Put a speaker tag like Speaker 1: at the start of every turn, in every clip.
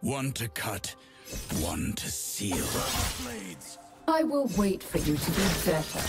Speaker 1: One to cut, one to seal.
Speaker 2: I will wait for you to be better.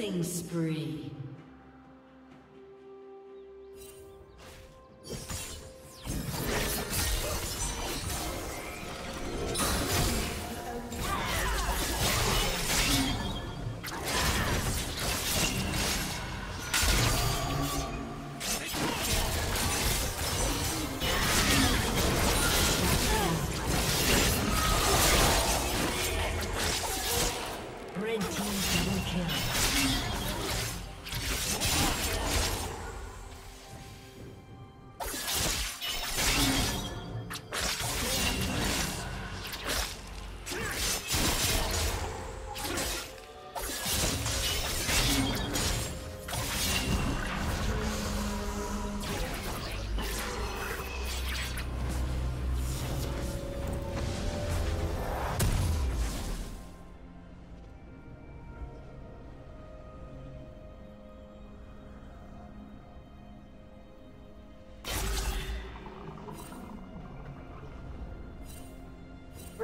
Speaker 3: Killing spree.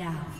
Speaker 3: Down.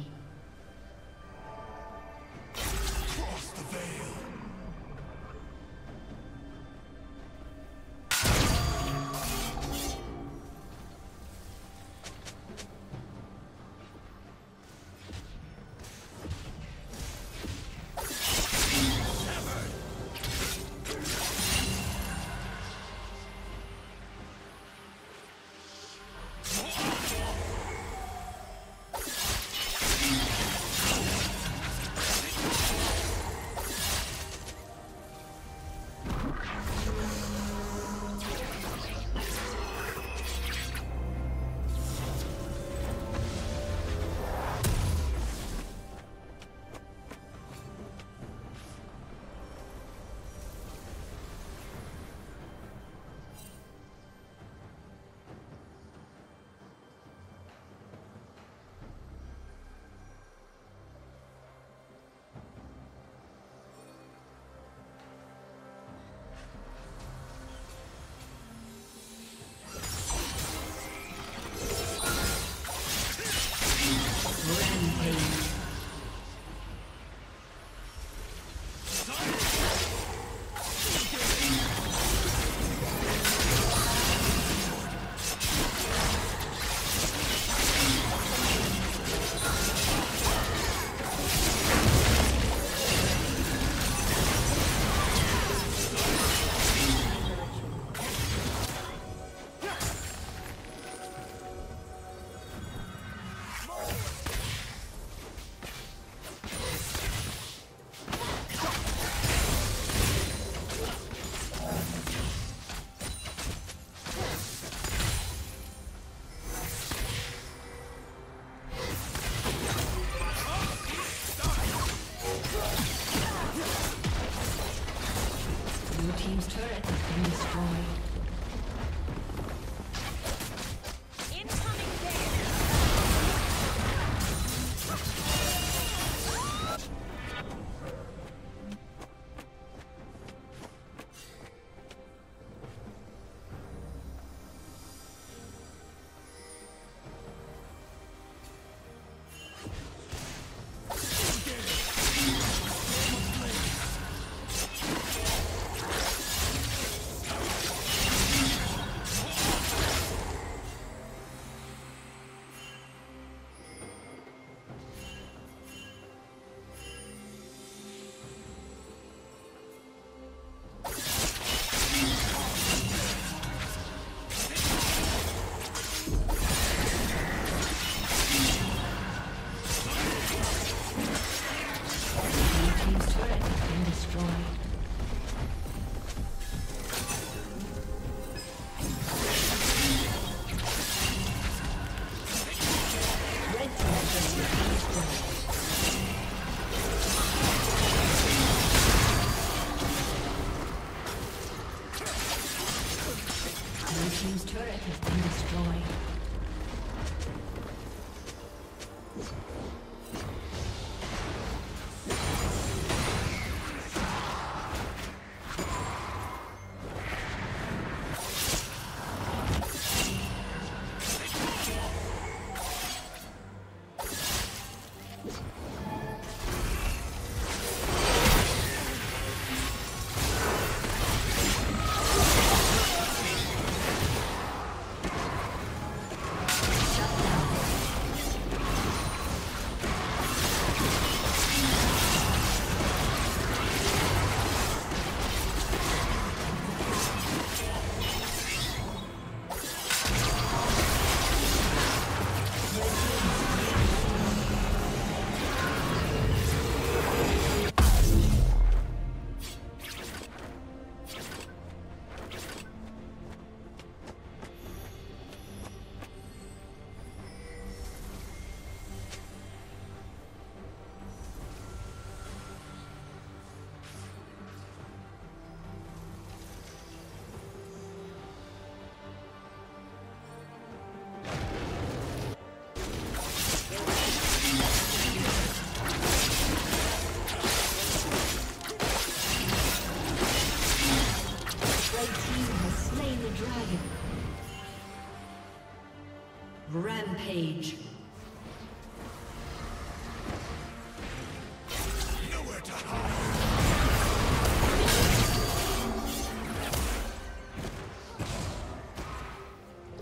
Speaker 3: Rampage.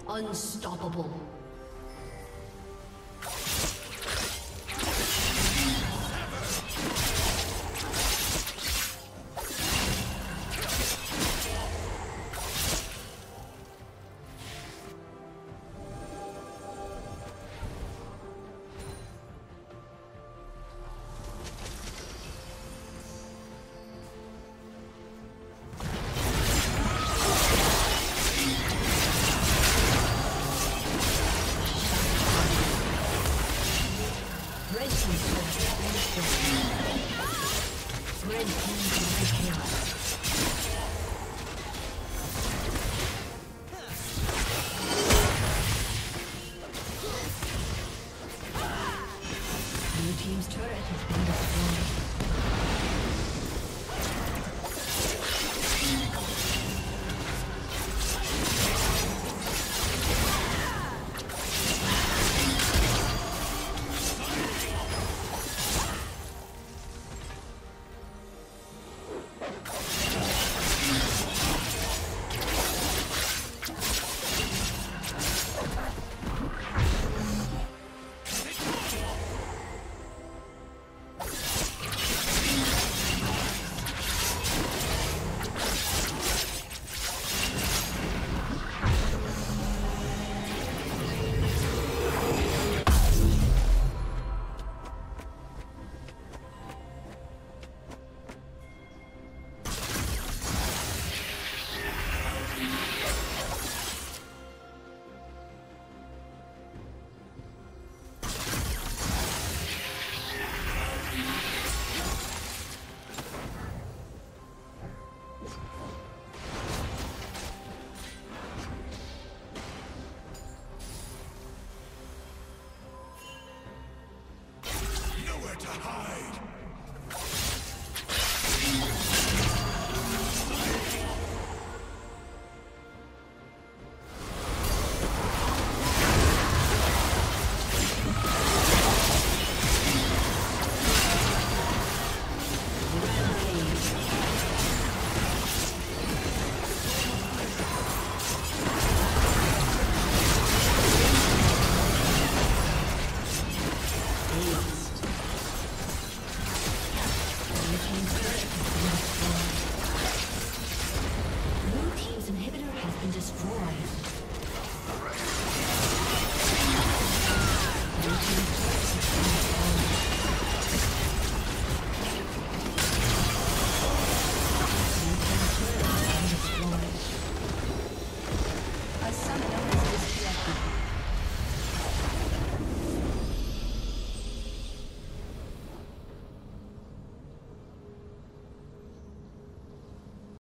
Speaker 3: Unstoppable.